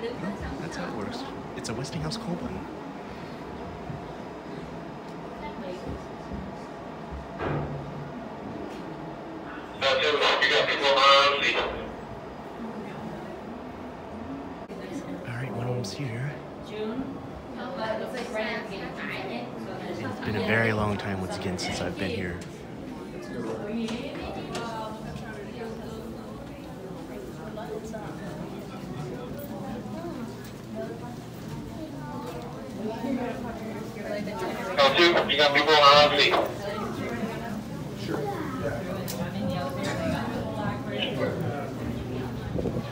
That's how it works. It's a Westinghouse coal button. Alright, one almost here. It's been a very long time once again since I've been here.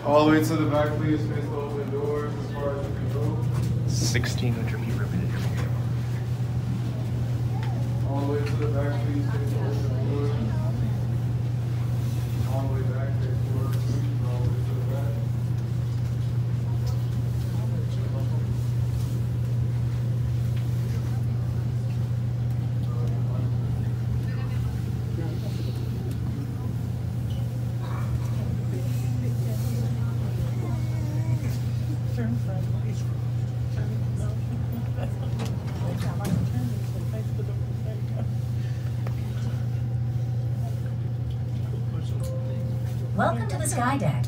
All the way to the back, please. Face the open doors as far as you can go. 1,600 people have been here. All the way to the back, please. Face the open doors. All the way back, face forward, please. All the way to the back. Welcome to the Sky Deck.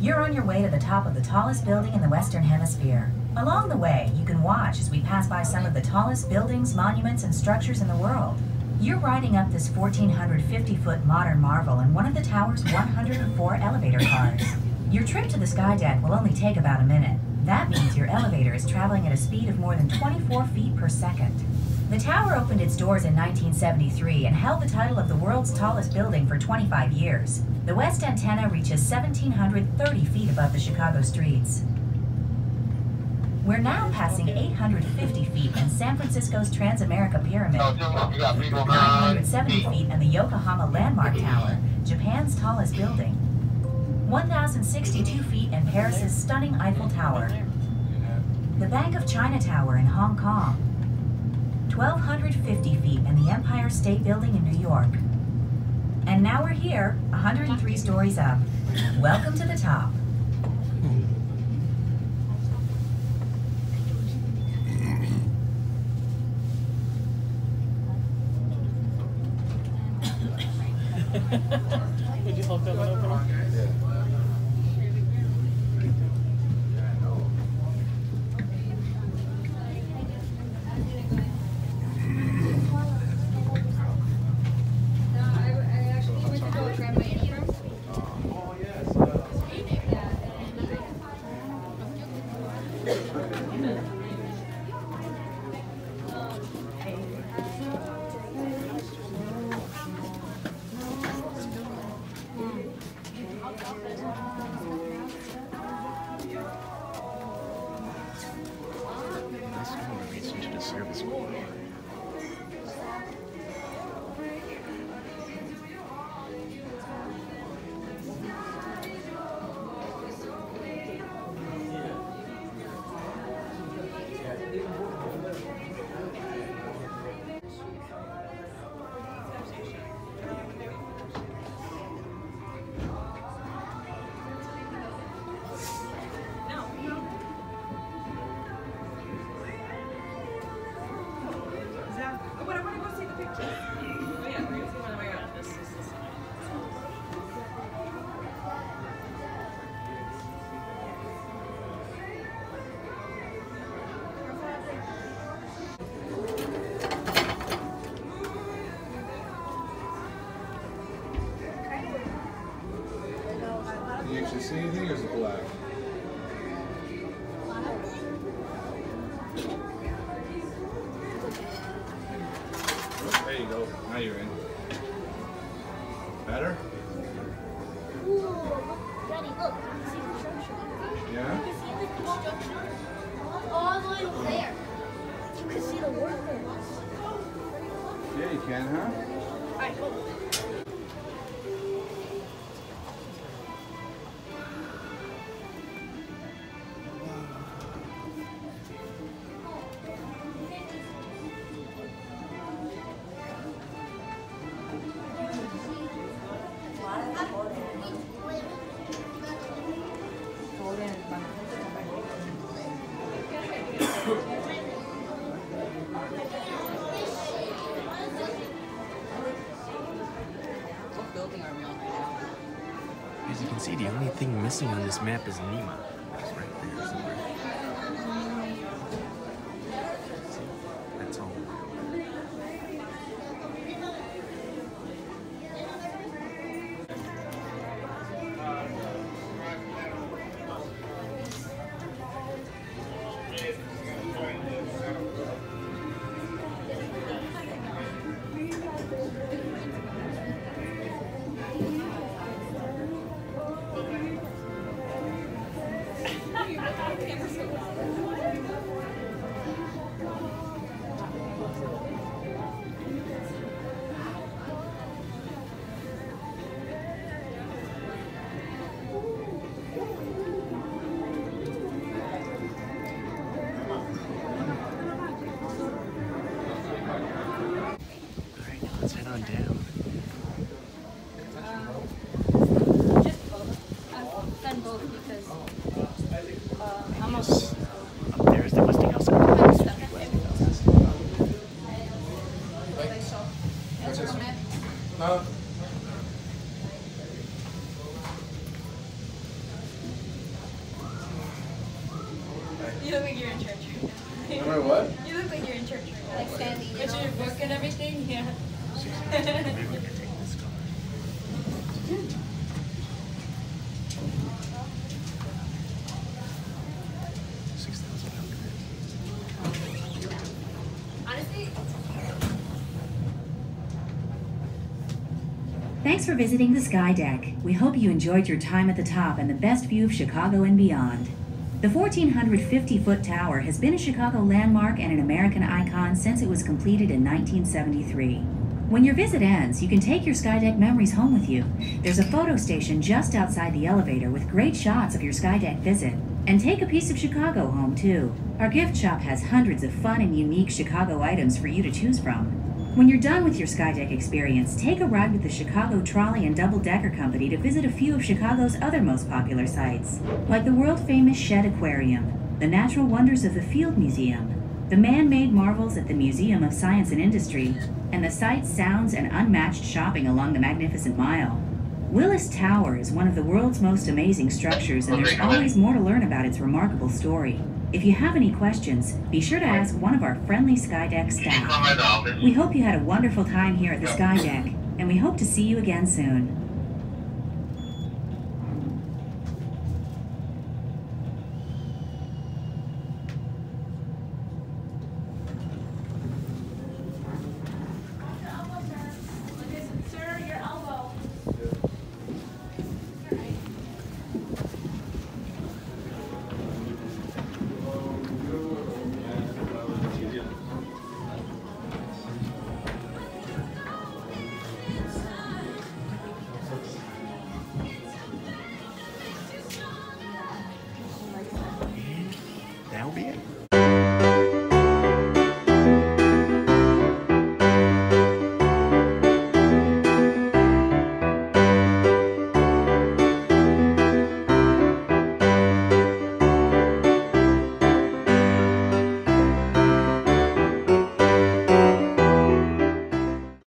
You're on your way to the top of the tallest building in the Western Hemisphere. Along the way, you can watch as we pass by some of the tallest buildings, monuments, and structures in the world. You're riding up this 1,450 foot modern marvel in one of the tower's 104 elevator cars. Your trip to the Sky Deck will only take about a minute. That means your elevator is traveling at a speed of more than 24 feet per second. The tower opened its doors in 1973 and held the title of the world's tallest building for 25 years. The west antenna reaches 1,730 feet above the Chicago streets. We're now passing 850 feet in San Francisco's Transamerica Pyramid, Count two, you got people on 970 feet. and the Yokohama Landmark Tower, Japan's tallest building. 1,062 feet in Paris's stunning Eiffel Tower. The Bank of China Tower in Hong Kong. 1,250 feet in the Empire State Building in New York. And now we're here, 103 stories up. Welcome to the top. Did you hold that one open? Elevates into the There you go. Now you're in. Better? Daddy, look. See the structure. Yeah? You can see the construction all the way over there. You can see the workers. Yeah, you can, huh? Alright, go. See, the only thing missing on this map is Nima. Thanks for visiting the Sky Deck. We hope you enjoyed your time at the top and the best view of Chicago and beyond. The 1,450 foot tower has been a Chicago landmark and an American icon since it was completed in 1973. When your visit ends, you can take your Skydeck memories home with you. There's a photo station just outside the elevator with great shots of your Skydeck visit. And take a piece of Chicago home, too. Our gift shop has hundreds of fun and unique Chicago items for you to choose from. When you're done with your Skydeck experience, take a ride with the Chicago Trolley and Double Decker Company to visit a few of Chicago's other most popular sites, like the world famous Shedd Aquarium, the natural wonders of the Field Museum, the man made marvels at the Museum of Science and Industry, and the sights, sounds, and unmatched shopping along the Magnificent Mile. Willis Tower is one of the world's most amazing structures, and there's always more to learn about its remarkable story. If you have any questions, be sure to ask one of our friendly Skydeck You can call staff. We hope you had a wonderful time here at the Skydeck, and we hope to see you again soon.